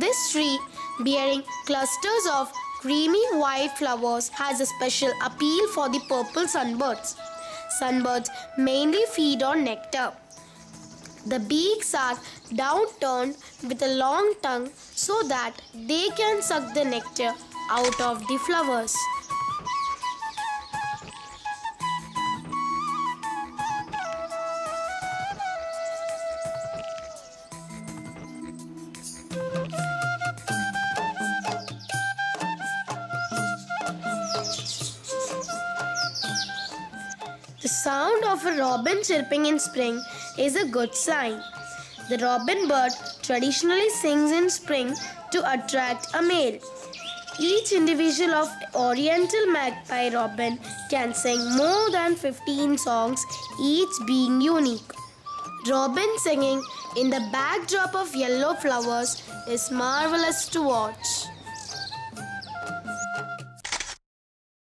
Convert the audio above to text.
This tree, bearing clusters of creamy white flowers, has a special appeal for the purple sunbirds. Sunbirds mainly feed on nectar. The beaks are downturned with a long tongue so that they can suck the nectar out of the flowers. The sound of a robin chirping in spring is a good sign. The robin bird traditionally sings in spring to attract a male. Each individual of oriental magpie robin can sing more than 15 songs, each being unique. Robin singing in the backdrop of yellow flowers is marvelous to watch.